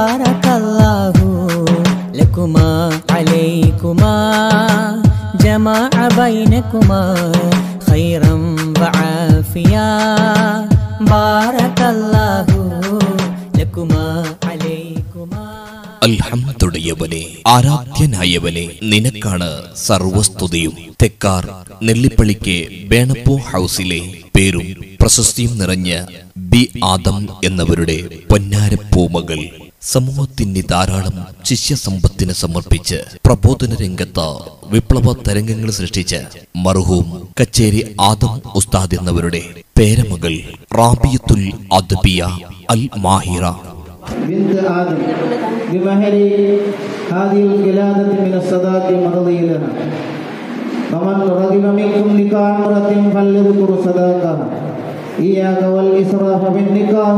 ബാരക്കല്ലാഹു ആരാധ്യനായവനെ നിനക്കാണ് സർവസ്തുതിയും. തെക്കാർ നെല്ലിപ്പള്ളിക്ക് ബേണപ്പൂ ഹൗസിലെ പേരും പ്രശസ്തിയും നിറഞ്ഞ ബി ആദം എന്നവരുടെ പൊന്നാരപ്പൂമകൾ. സമൂഹത്തിന് ധാരാളം ശിഷ്യസമ്പത്തിനെ സമർപ്പിച്ച് പ്രബോധന രംഗത്ത് വിപ്ലവ തരംഗങ്ങൾ സൃഷ്ടിച്ച് മർഹൂം കച്ചേരി ആദം ഉസ്താദ് എന്നവരുടെ പേരമകൾ റാബിയത്തുൽ അദ്ബിയ അൽ മാഹിറ بنت آدم بمهر هذه القلادة من الصداق مضي لها ومن رغب منكم نكاح امرأة فليذكر صداقها إياك والإسراف في النكاح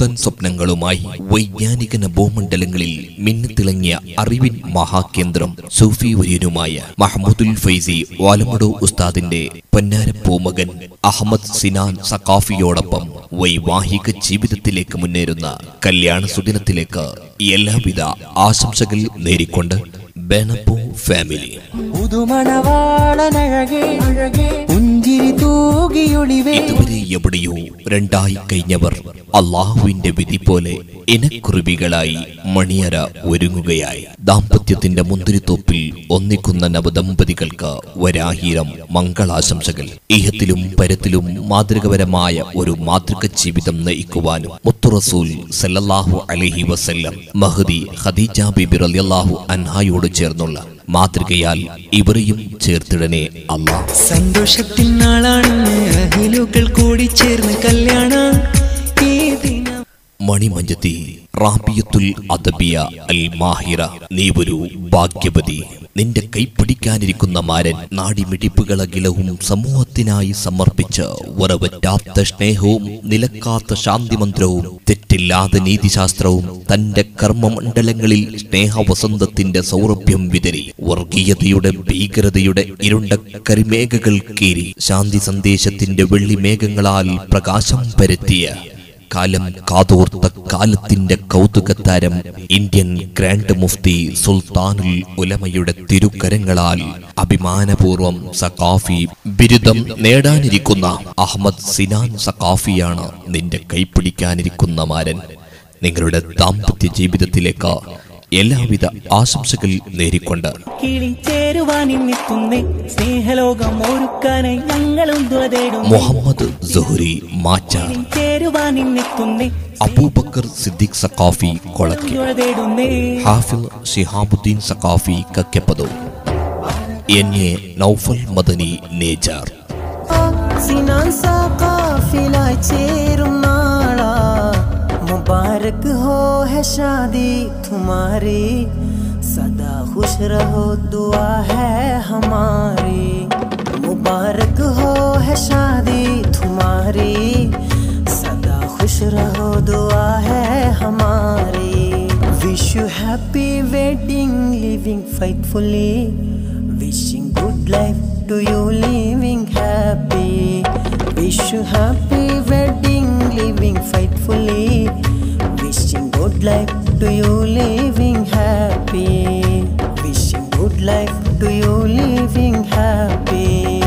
പുതുപുത്തൻ സ്വപ്നങ്ങളുമായി വൈജ്ഞാനിക നഭോമണ്ഡലങ്ങളിൽ മിന്നിത്തിളങ്ങിയ അറിവിൻ മഹാകേന്ദ്രം സൂഫി വര്യനുമായ മഹമ്മദുൽ ഫൈസി വാലമടോ ഉസ്താദിന്റെ പൊന്നാരപ്പൂമകൻ അഹമ്മദ് സിനാൻ സഖാഫിയോടൊപ്പം വൈവാഹിക ജീവിതത്തിലേക്ക് മുന്നേറുന്ന കല്യാണ സുദിനത്തിലേക്ക് എല്ലാവിധ ആശംസകൾ നേരിക്കൊണ്ട് ബേണപ്പൂ ഫാമിലി. പുതുമണവാളനഴകേ ഇതുവരെ എവിടെയോ രണ്ടായി കഴിഞ്ഞവർ അള്ളാഹുവിന്റെ വിധി പോലെ ഇനക്കുറിവികളായി മണിയര ഒരുങ്ങുകയായി. ദാമ്പത്യത്തിന്റെ മുന്തിരിത്തോപ്പിൽ ഒന്നിക്കുന്ന നവദമ്പതികൾക്ക് വരാഹീരം മംഗളാശംസകൾ. ഇഹത്തിലും പരത്തിലും മാതൃകപരമായ ഒരു മാതൃക ജീവിതം നയിക്കുവാനും മുത്തുറസൂൽ സല്ലല്ലാഹു അലഹി വസല്ലം മഹദി ഖദീജ ബിബി റളിയല്ലാഹു അൻഹായോട് ചേർന്നുള്ള മാതൃകയാൽ ഇവരെയും ചേർത്തിടനെ അമ്മ സന്തോഷത്തിൻ നാളാണ് കൂടി ചേർന്ന് കല്യാണ. മണിമഞ്ചത്തി റാബിയത്തുൽ അദബിയ അൽ മാഹിറ നീ ഒരു ഭാഗ്യവതി. നിന്റെ കൈപ്പിടിക്കാനിരിക്കുന്ന മാരൻ നാടിമിടിപ്പുകളകിലവും സമൂഹത്തിനായി സമർപ്പിച്ച് ഉറവറ്റാത്ത സ്നേഹവും നിലക്കാത്ത ശാന്തിമന്ത്രവും തെറ്റില്ലാത്ത നീതിശാസ്ത്രവും തന്റെ കർമ്മമണ്ഡലങ്ങളിൽ സ്നേഹവസന്തത്തിന്റെ സൗരഭ്യം വിതരി വർഗീയതയുടെ ഭീകരതയുടെ ഇരുണ്ട കരിമേഘകൾ കീറി ശാന്തി സന്ദേശത്തിന്റെ വെള്ളിമേഘങ്ങളാൽ പ്രകാശം പരത്തിയ കാലം കാതോർത്ത കാലത്തിന്റെ കൗതുകത്താരം ഇന്ത്യൻ ഗ്രാൻഡ് മുഫ്തി സുൽത്താനുൽ ഉലമയുടെ തിരുക്കരങ്ങളാൽ അഭിമാനപൂർവം സഖാഫി ബിരുദം നേടാനിരിക്കുന്ന അഹമ്മദ് സിനാൻ സഖാഫിയാണ് നിന്റെ കൈപ്പിടിക്കാനിരിക്കുന്ന മാരൻ. നിങ്ങളുടെ ദാമ്പത്യ ജീവിതത്തിലേക്ക് എല്ലാവിധ ആശംസകൾ നേരിക്കൊണ്ട് മുഹമ്മദ് മാച്ച അബൂബക്കർ സിദ്ദീഖ് സഖാഫി കൊളക്കി ഷിഹാബുദ്ദീൻ സഖാഫി കക്കപ്പതു എൻ എ നൗഫൽ മദനി നേജാർ. സിനാൻ സഖാഫിലായി ചേരും നാളാ मुबारक हो है शादी तुम्हारी। सदा खुश रहो, दुआ है हमारी। मुबारक हो है शादी तुम्हारी। सदा खुश रहो, दुआ है हमारी। Wish you happy wedding living faithfully wishing good life to you living happy wish you happy wedding living faithfully good life to you living happy. Wishing good life to you living happy